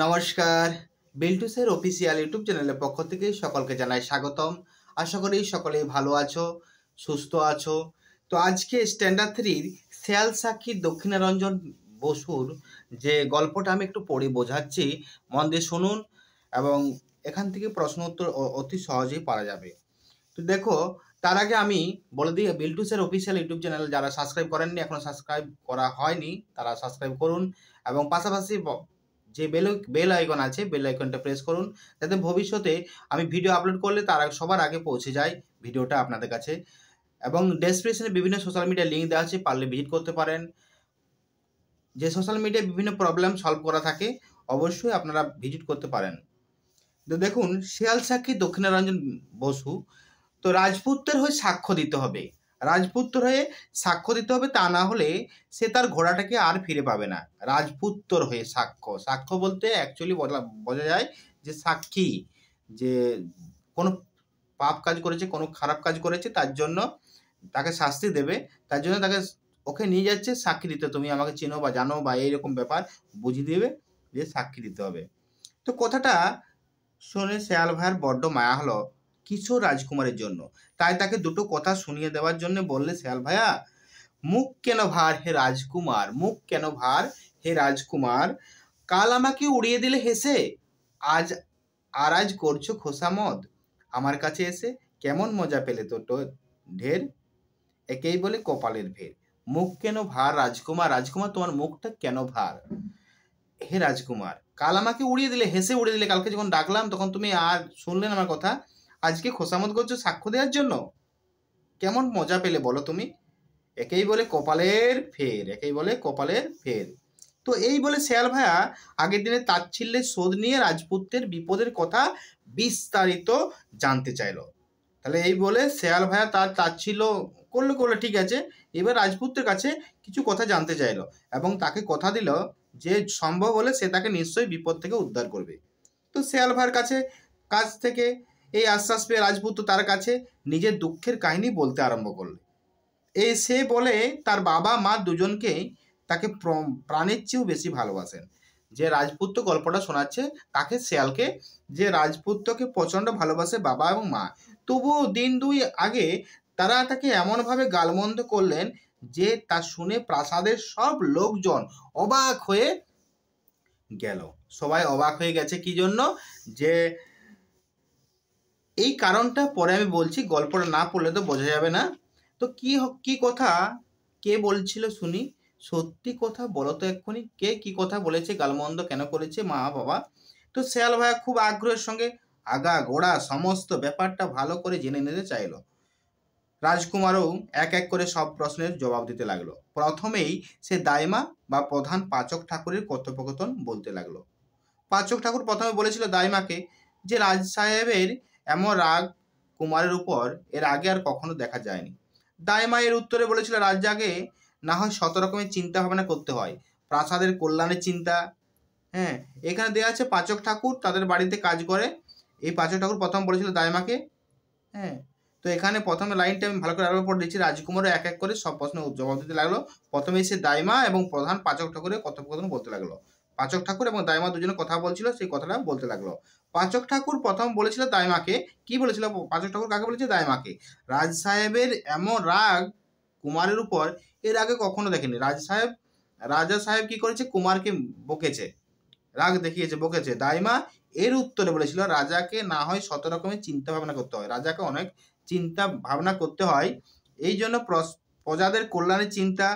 নমস্কার। বিল্টুসের official YouTube চ্যানেলের পক্ষ থেকে সকলকে জানাই স্বাগতম। আশা করি সকলেই ভালো আছো, সুস্থ আছো। তো আজকে স্ট্যান্ডার্ড থ্রির শেয়াল সাক্ষী দক্ষিণারঞ্জন বসুর যে গল্পটা আমি একটু পড়ে বোঝাচ্ছি, মন দিয়ে শুনুন এবং এখান থেকে প্রশ্ন উত্তর অতি সহজেই পারা যাবে। তো দেখো, তার আগে আমি বলে দিই, বিল্টুসের অফিসিয়াল ইউটিউব চ্যানেল যারা সাবস্ক্রাইব করেননি, এখনও সাবস্ক্রাইব করা হয়নি, তারা সাবস্ক্রাইব করুন এবং পাশাপাশি যে বেল বেল আইকন আছে বেল আইকনটা প্রেস করুন। যাতে ভবিষ্যতে আমি ভিডিও আপলোড করলে তার সবার আগে পৌঁছে যায় ভিডিওটা আপনাদের কাছে। এবং ডেসক্রিপশনে বিভিন্ন সোশ্যাল মিডিয়া লিঙ্ক দেওয়া আছে, পারলে ভিজিট করতে পারেন। যে সোশ্যাল মিডিয়ায় বিভিন্ন প্রবলেম সলভ করা থাকে, অবশ্যই আপনারা ভিজিট করতে পারেন। তো দেখুন শিয়াল সাক্ষী দক্ষিণারঞ্জন বসু, তো রাজপুত্রের হয়ে সাক্ষ্য দিতে হবে। রাজপুত্র হয়ে সাক্ষ্য দিতে হবে, তা না হলে সে তার ঘোড়াটাকে আর ফিরে পাবে না। রাজপুত্র হয়ে সাক্ষ্য। সাক্ষ্য বলতে অ্যাকচুয়ালি বোঝা যায় যে সাক্ষী, যে কোনো পাপ কাজ করেছে, কোনো খারাপ কাজ করেছে, তার জন্য তাকে শাস্তি দেবে। তার জন্য তাকে ওকে নিয়ে যাচ্ছে, সাক্ষী দিতে। তুমি আমাকে চেনো বা জানো বা এইরকম ব্যাপার বুঝিয়ে দেবে যে সাক্ষী দিতে হবে। তো কথাটা শুনে শেয়াল ভাইয়ের বড্ড মায়া হলো। কিশোর রাজকুমারের জন্য। তাই তাকে দুটো কথা শুনিয়ে দেওয়ার জন্য বললে, শেয়াল ভাইয়া, মুখ কেন ভার হে রাজকুমার? মুখ কেন ভার হে রাজকুমার? কাল আমাকে উড়িয়ে দিলে হেসে? আজ আর আজ করছ খোসামদ আমার কাছে এসে কেমন মজা পেলে তো ঢের? একেই বলে কপালের ভের। মুখ কেন ভার রাজকুমার? রাজকুমার, তোমার মুখটা কেন ভার? হে রাজকুমার, কাল আমাকে উড়িয়ে দিলে, হেসে উড়িয়ে দিলে, কালকে যখন ডাকলাম, তখন তুমি আর শুনলেন আমার কথা? আজকে খোসামত করছ সাক্ষ্য দেওয়ার জন্য? কেমন মজা পেলে বলো তুমি? একেই বলে কপালের ফের, একেই বলে কপালের ফের। তো এই বলে শেয়াল ভাইয়া আগের দিনে তাচ্ছিল্যের শোধ নিয়ে রাজপুত্রের বিপদের কথা বিস্তারিত জানতে চাইলো। তাহলে এই বলে শেয়াল ভাইয়া তার তাচ্ছিল্য করলে করলে, ঠিক আছে। এবার রাজপুত্রের কাছে কিছু কথা জানতে চাইলো এবং তাকে কথা দিল যে সম্ভব হলে সে তাকে নিশ্চয়ই বিপদ থেকে উদ্ধার করবে। তো শেয়াল ভাইয়ের কাছে, কাছ থেকে এই আশ্বাস পেয়ে রাজপুত্র তার কাছে নিজের দুঃখের কাহিনী বলতে আরম্ভ করলে। এই সে বলে, তার বাবা মা দুজনকেই তাকে প্রাণের চেয়েও বেশি ভালোবাসেন। যে রাজপুত্র গল্পটা শোনাচ্ছে, তাকে শেয়ালকে, যে রাজপুত্রকে প্রচণ্ড ভালোবাসে বাবা এবং মা। তবুও দিন দুই আগে তারা তাকে এমনভাবে গালমন্দ করলেন যে তা শুনে প্রাসাদের সব লোকজন অবাক হয়ে গেল। সবাই অবাক হয়ে গেছে। কি জন্য? যে এই কারণটা পরে আমি বলছি, গল্পটা না পড়লে তো বোঝা যাবে না। তো কি কি কথা, কে বলছিল শুনি? সত্যি কথা বলো তো এক্ষুনি, কে কি কথা বলেছে, গালমন্দ কেন করেছে, মা বাবা? তো শেয়াল ভাইয়া খুব আগ্রহের সঙ্গে আগা গোড়া সমস্ত ব্যাপারটা ভালো করে জেনে নিতে চাইলো। রাজকুমারও এক এক করে সব প্রশ্নের জবাব দিতে লাগল। প্রথমেই সে দাইমা বা প্রধান পাচক ঠাকুরের কথোপকথন বলতে লাগল। পাচক ঠাকুর প্রথমে বলেছিল দাইমাকে যে রাজ সাহেবের এমন রাগ কুমারের উপর এর আগে আর কখনো দেখা যায়নি। দাইমা এর উত্তরে বলেছিল রাজ্জাকে না হয় শত রকমের চিন্তা ভাবনা করতে হয়। প্রাসাদের কল্যাণের চিন্তা। হ্যাঁ এখানে দেওয়া আছে, পাচক ঠাকুর তাদের বাড়িতে কাজ করে। এই পাচক ঠাকুর প্রথম বলেছিল দাইমাকে। হ্যাঁ তো এখানে প্রথমে লাইনটা আমি ভালো করে আরও পর দিচ্ছি। রাজকুমারও এক এক করে সব প্রশ্ন জবাব দিতে লাগল। প্রথমে এসে দাইমা এবং প্রধান পাচক ঠাকুরের কথোপকথন বলতে লাগল। পাচক ঠাকুর এবং দাইমা দুজনে কথা বলছিল, সেই কথাটা বলতে লাগল। পাচক ঠাকুর প্রথম বলেছিল দাইমাকে। কি বলেছিল? পাচক ঠাকুর কাকে বলেছে? দাইমাকে। রাজ সাহেবের এমন রাগ কুমারের উপর এর আগে কখনো দেখেনি। রাজ সাহেব, রাজা সাহেব কি করেছে? কুমারকে বকেছে। রাগ দেখিয়েছে, বকেছে। দাইমা এর উত্তরে বলেছিল, রাজাকে না হয় শত রকমের চিন্তা ভাবনা করতে হয়। রাজাকে অনেক চিন্তা ভাবনা করতে হয়। এই জন্য প্রজাদের কল্যাণের চিন্তা,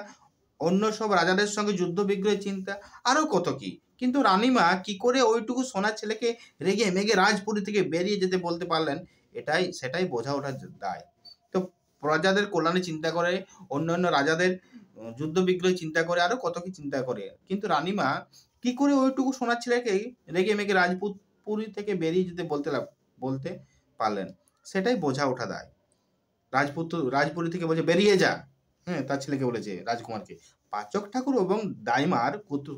অন্য সব রাজাদের সঙ্গে যুদ্ধ বিগ্রহের চিন্তা আরও কত কি? কিন্তু রানিমা কি করে ওইটুকু সোনার ছেলেকে রেগে মেগে রাজপুরী থেকে বেরিয়ে যেতে বলতে পারলেন, এটাই, সেটাই বোঝা ওঠার দায়। তো প্রজাদের কল্যাণে চিন্তা করে অন্য অন্য রাজাদের যুদ্ধ বিগ্রহ চিন্তা করে, আরও কত কি চিন্তা করে। কিন্তু রানিমা কি করে ওইটুকু সোনার ছেলেকে রেগে মেগে রাজপুত পুরী থেকে বেরিয়ে যেতে বলতে বলতে পারলেন, সেটাই বোঝা ওঠা দায়। রাজপুত রাজপুরী থেকে বলছে, বেরিয়ে যা। হ্যাঁ তার ছেলেকে বলেছে রাজকুমারকে। পাচক ঠাকুর এবং দাইমার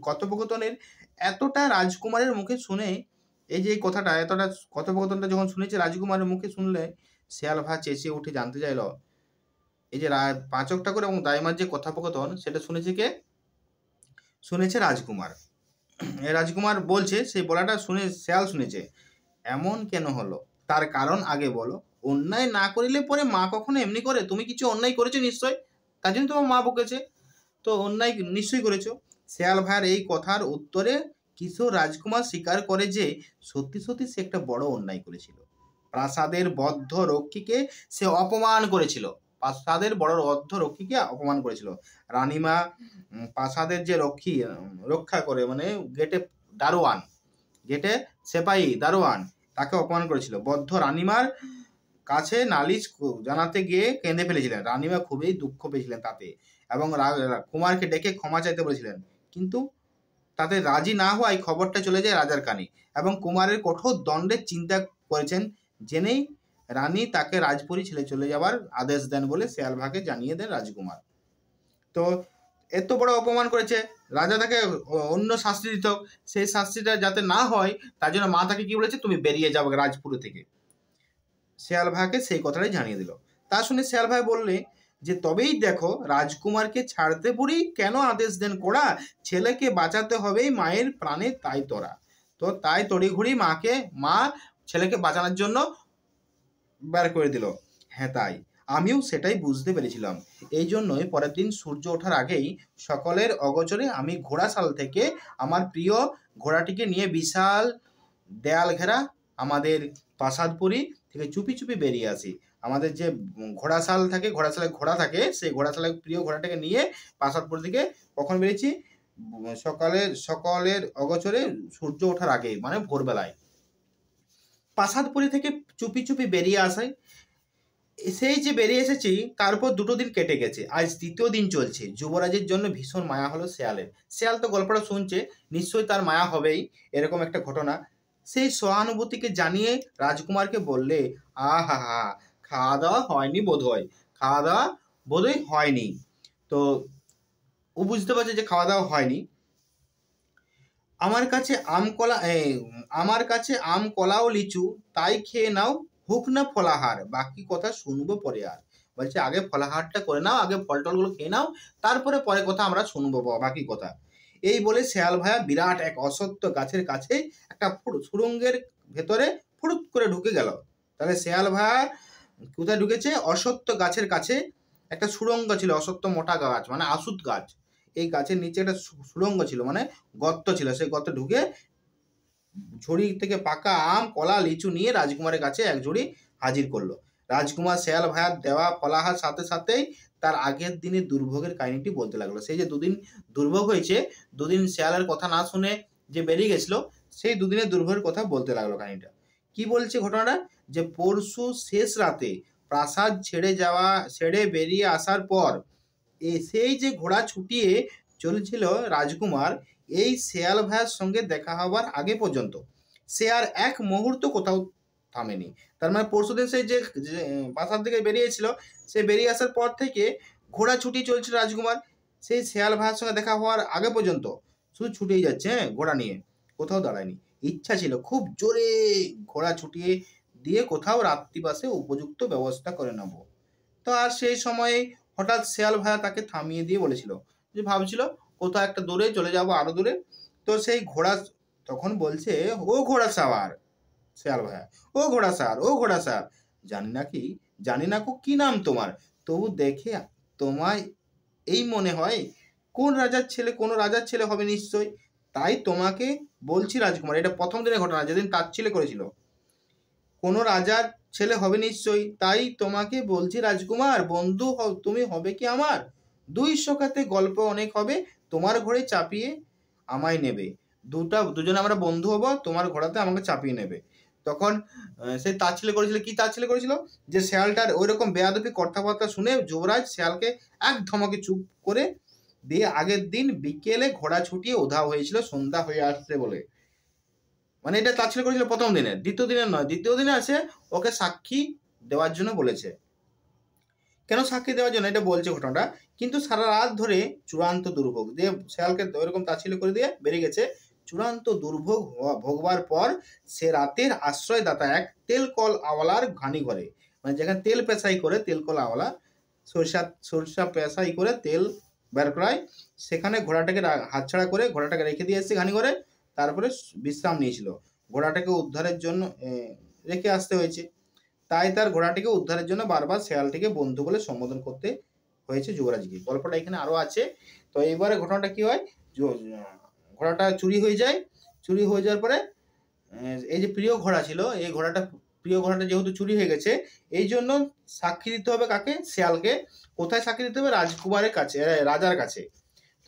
কথোপকথনের এতটা রাজকুমারের মুখে শুনে এই যে কথাটা, এতটা কথোপকথনটা যখন শুনেছে রাজকুমারের মুখে শুনলে শেয়াল ভা চেঁচিয়ে উঠে জানতে চাইল, এই যে পাচক ঠাকুর এবং দাইমার যে কথোপকথন, সেটা শুনেছে কে? শুনেছে রাজকুমার। রাজকুমার বলছে, সেই বলাটা শুনে শেয়াল শুনেছে, এমন কেন হলো? তার কারণ আগে বলো। অন্যায় না করিলে পরে মা কখনো এমনি করে? তুমি কিছু অন্যায় করেছ নিশ্চয়? তার জন্য তোমার মা বকেছে। তো অন্যায় নিশ্চয়ই করেছ। শেয়াল ভাইয়ের এই কথার উত্তরে কিশোর রাজকুমার স্বীকার করে যে সত্যি সত্যি সে একটা বড় অন্যায় করেছিল। প্রাসাদের বদ্ধ রক্ষীকে সে অপমান করেছিল। প্রাসাদের বড় বদ্ধ রক্ষীকে অপমান করেছিল। রানীমা প্রাসাদের যে রক্ষী রক্ষা করে মানে গেটে দারোয়ান, গেটে সেপাই দারোয়ান, তাকে অপমান করেছিল। বদ্ধ রানীমার কাছে নালিশ জানাতে গিয়ে কেঁদে ফেলেছিলেন। রানীমা খুবই দুঃখ পেয়েছিলেন তাতে এবং কুমারকে ডেকে ক্ষমা চাইতে বলেছিলেন। কিন্তু তাতে রাজি না হওয়ায় খবরটা চলে যায় রাজার কানে এবং কুমারের কঠোর দণ্ডের চিন্তা করেছেন জেনেই রানী তাকে রাজপুরী ছেড়ে চলে যাওয়ার আদেশ দেন বলে শেয়ালভাকে জানিয়ে দেন রাজকুমার। তো এত বড় অপমান করেছে, রাজা তাকে অন্য শাস্তি দিত সেই শাস্তিটা যাতে না হয়, তার জন্য মা তাকে কি বলেছে? তুমি বেরিয়ে যাবে রাজপুর থেকে। শেয়াল ভাইকে সেই কথাটাই জানিয়ে দিল। তা শুনে শেয়াল ভাই বললে যে তবেই দেখো রাজকুমারকে ছাড়তে পুরি কেন আদেশ দেন কোড়া? ছেলেকে বাঁচাতে হবেই মায়ের প্রাণে, তাই তোরা। তো তাই তড়িঘড়ি মাকে, মা ছেলেকে বাঁচানোর জন্য বের করে দিল। হ্যাঁ তাই। আমিও সেটাই বুঝতে পেরেছিলাম। এই জন্যই পরের দিন সূর্য ওঠার আগেই সকলের অগোচরে আমি ঘোড়াশাল থেকে আমার প্রিয় ঘোড়াটিকে নিয়ে বিশাল দেয়াল ঘেরা আমাদের প্রাসাদপুরী থেকে চুপি চুপি বেরিয়ে আসি। আমাদের যে ঘোড়াশাল থাকে ঘোড়াশালে ঘোড়া থাকে সেই ঘোড়াশালে প্রিয় ঘোড়াটাকে নিয়ে প্রাসাদপুর থেকে কখন বেরিয়েছি? উম, সকালের অগোচরে সূর্য ওঠার আগে মানে ভোরবেলায়। প্রাসাদপুরী থেকে চুপি চুপি বেরিয়ে আসায় সেই যে বেরিয়ে এসেছি তারপর দুটো দিন কেটে গেছে। আজ তৃতীয় দিন চলছে। যুবরাজের জন্য ভীষণ মায়া হলো শেয়ালের। শেয়াল তো গল্পটা শুনছে নিশ্চয়ই তার মায়া হবেই এরকম একটা ঘটনা। সেই সহানুভূতিকে জানিয়ে রাজকুমারকে বললে আহা হা খাওয়া দাওয়া হয়নি বোধ হয় খাওয়া দাওয়া বোধহয় হয়নি। তো ও বুঝতে পারছে যে খাওয়া দাওয়া হয়নি। আমার কাছে আম কলা আমার কাছে আম, কলা ও লিচু, তাই খেয়ে নাও, হোক না ফলাহার। বাকি কথা শুনব পরে আর। বলছে, আগে ফলাহারটা করে নাও, আগে ফল টলগুলো খেয়ে নাও, তারপরে পরে কথা আমরা শুনব বাকি কথা। এই বলে শেয়াল ভাইয়া বিরাট এক অসত্য গাছের কাছে একটা সুড়ঙ্গের ভেতরে ফুড়ুত করে ঢুকে গেল। তাহলে শেয়াল ভাইয়া কোথায় ঢুকেছে? অসত্য গাছের কাছে একটা সুড়ঙ্গ ছিল অসত্য মোটা গাছ মানে আসুত গাছ। এই গাছের নিচে একটা সু- সুড়ঙ্গ ছিল মানে গর্ত ছিল। সেই গর্তে ঢুকে ঝুড়ি থেকে পাকা আম, কলা, লিচু নিয়ে রাজকুমারের কাছে এক ঝুড়ি হাজির করল। রাজকুমার শেয়াল ভাইয়ার দেওয়া ফলাহার সাথে সাথেই তার আগের দিনে দুর্ভোগের কাহিনীটি বলতে লাগল। সেই যে দুদিন দুর্ভোগ হয়েছে, দুদিন শেয়ালের কথা না শুনে যে বেরিয়ে গেছিল, সেই দুদিনের দুর্ভোগের কথা বলতে লাগল কাহিনীটা। কি বলছে ঘটনাটা? যে পরশু শেষ রাতে প্রাসাদ ছেড়ে যাওয়া ছেড়ে বেরিয়ে আসার পর সেই যে ঘোড়া ছুটিয়ে চলেছিল রাজকুমার এই শেয়াল ভাইয়ের সঙ্গে দেখা হবার আগে পর্যন্ত। সে আর এক মুহূর্ত কোথাও থামেনি। তার মানে পরশুদিন সেই যে যে, প্রাসাদ থেকে বেরিয়েছিল সে বেরিয়ে আসার পর থেকে ঘোড়া ছুটি চলছিল রাজকুমার। সেই শেয়াল ভাইয়ের সঙ্গে দেখা হওয়ার আগে পর্যন্ত শুধু ছুটেই যাচ্ছে হ্যাঁ ঘোড়া নিয়ে। কোথাও দাঁড়ায়নি। ইচ্ছা ছিল খুব জোরে ঘোড়া ছুটিয়ে দিয়ে কোথাও রাত্রিবাসে উপযুক্ত ব্যবস্থা করে নেব। তো আর সেই সময়ে হঠাৎ শেয়াল ভাইয়া তাকে থামিয়ে দিয়ে বলেছিল যে, ভাবছিল কোথাও একটা দূরে চলে যাব, আরও দূরে। তো সেই ঘোড়া তখন বলছে, ও ঘোড়া সাওয়ার শেয়াল ভাইয়া ও ঘোড়া সার ও ঘোড়া সার জানি না কি, জানি না কো, কি নাম তোমার? তবু দেখে তোমায় এই মনে হয়, কোন রাজার ছেলে, কোন রাজার ছেলে হবে নিশ্চয়? তাই তোমাকে বলছি রাজকুমার, এটা প্রথম দিনের ঘটনা, যেদিন তার ছেলে করেছিল। কোনো রাজার ছেলে হবে নিশ্চয়ই। তাই তোমাকে বলছি রাজকুমার, বন্ধু তুমি হবে কি আমার? দুই সখাতে গল্প অনেক হবে, তোমার ঘরে চাপিয়ে আমায় নেবে। দুটা, দুজনে আমরা বন্ধু হব, তোমার ঘোড়াতে আমাকে চাপিয়ে নেবে। তখন সে তার ছেলে করেছিল, কি তার ছেলে করেছিল? যে শেয়ালটার ওই রকম বেয়াদপি কথাবার্তা শুনে যুবরাজ শেয়ালকে এক ধমকে চুপ করে দিয়ে আগের দিন বিকেলে ঘোড়া ছুটিয়ে উধাও হয়েছিল, সন্ধ্যা হয়ে আসছে বলে। মানে এটা তার ছেলে করেছিল প্রথম দিনে দ্বিতীয় দিনের নয়, দ্বিতীয় দিনে আছে ওকে সাক্ষী দেওয়ার জন্য বলেছে। কেন সাক্ষী দেওয়ার জন্য? এটা বলছে ঘটনাটা। কিন্তু সারা রাত ধরে চূড়ান্ত দুর্ভোগ দিয়ে শেয়ালকে ওইরকম তাচ্ছিল্য করে দিয়ে বেরিয়ে গেছে। চূড়ান্ত দুর্ভোগ ভোগবার পর সে রাতের আশ্রয়দাতা এক তেল কল আওয়ালার ঘানি ঘরে। মানে যেখানে তেল পেশাই করে তেল কল আওয়ালা, সরিষা সরিষা পেশাই করে তেল বের করায়, সেখানে ঘোড়াটাকে হাতছাড়া করে ঘোড়াটাকে রেখে দিয়ে এসেছে ঘানি ঘরে। তারপরে বিশ্রাম নিয়েছিল। ঘোড়াটাকে উদ্ধারের জন্য রেখে আসতে হয়েছে। তাই তার ঘোড়াটিকে উদ্ধারের জন্য বারবার শেয়ালটিকে বন্ধু বলে সম্বোধন করতে হয়েছে যুবরাজকে। গল্পটা এখানে আরও আছে। তো এইবারে ঘটনাটা কি হয়? ঘোড়াটা চুরি হয়ে যায়। চুরি হয়ে যাওয়ার পরে এই যে প্রিয় ঘোড়া ছিল, এই ঘোড়াটা, প্রিয় ঘোড়াটা যেহেতু চুরি হয়ে গেছে, এই জন্য সাক্ষী দিতে হবে কাকে? শেয়ালকে। কোথায় সাক্ষী দিতে হবে? রাজকুমারের কাছে রাজার কাছে।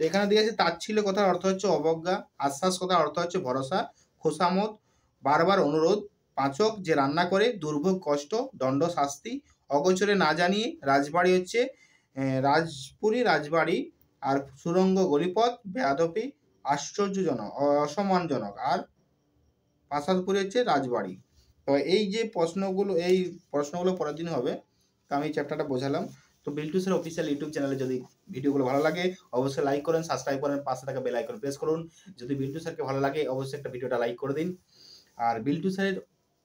তো এখানে দিয়েছে তাচ্ছিল্য কথার অর্থ হচ্ছে অবজ্ঞা, আশ্বাস কথার অর্থ হচ্ছে ভরসা, খোসামত, বারবার অনুরোধ, পাচক যে রান্না করে, দুর্ভোগ, কষ্ট, দণ্ড, শাস্তি, অগোচরে না জানিয়ে, রাজবাড়ি হচ্ছে রাজপুরী রাজবাড়ি, আর সুরঙ্গ গলিপথ, বেয়াদপি, আশ্চর্যজনক অসম্মানজনক, আর প্রাসাদপুরি হচ্ছে রাজবাড়ি। তো এই যে প্রশ্নগুলো, এই প্রশ্নগুলো পরের দিন হবে, তো আমি চ্যাপ্টারটা বোঝালাম। তো বিল্টুসের অফিসিয়াল ইউটিউব চ্যানেলে যদি ভিডিওগুলো ভালো লাগে, অবশ্যই লাইক করেন সাবস্ক্রাইব করেন, পাশে থাকা বেল আইকন প্রেস করুন। যদি বিল্টু স্যারকে ভালো লাগে, অবশ্যই একটা ভিডিওটা লাইক করে দিন। আর বিল্টু স্যারের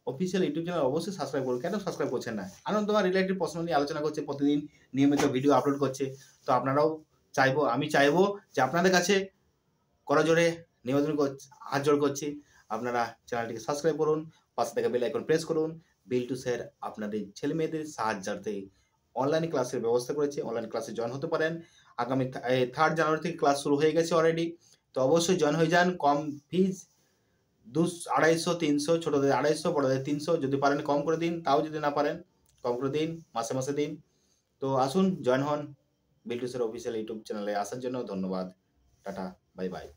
অফিসিয়াল ইউটিউব চ্যানেল অবশ্যই সাবস্ক্রাইব করুন। কেন সাবস্ক্রাইব করছেন না? আনন্দমা রিলেটেড প্রশ্ন নিয়ে আলোচনা করছে, প্রতিদিন নিয়মিত ভিডিও আপলোড করছে। তো আপনারাও চাইব, আমি চাইব যে আপনাদের কাছে করা জোরে নিবেদন করছি হাত জোড় করছি। আপনারা চ্যানেলটিকে সাবস্ক্রাইব করুন, পাশে থেকে বেল আইকন প্রেস করুন। বিল্টু স্যার আপনাদের ছেলে মেয়েদের সাহায্যার্থে অনলাইন ক্লাসের ব্যবস্থা করেছে অনলাইন ক্লাসে জয়েন হতে পারেন। আগামী থার্ড জানুয়ারি থেকে ক্লাস শুরু হয়ে গেছে অলরেডি তো অবশ্যই জয়েন হয়ে যান, কম ফিজ দু আড়াইশো, তিনশো, ছোটোদের আড়াইশো, বড়দের তিনশো, যদি পারেন কম করে দিন, তাও যদি না পারেন কম করে দিন, মাসে মাসে দিন। তো আসুন জয়েন হন বিল্টুসের অফিসিয়াল ইউটিউব চ্যানেলে আসার জন্য ধন্যবাদ। Tata bye bye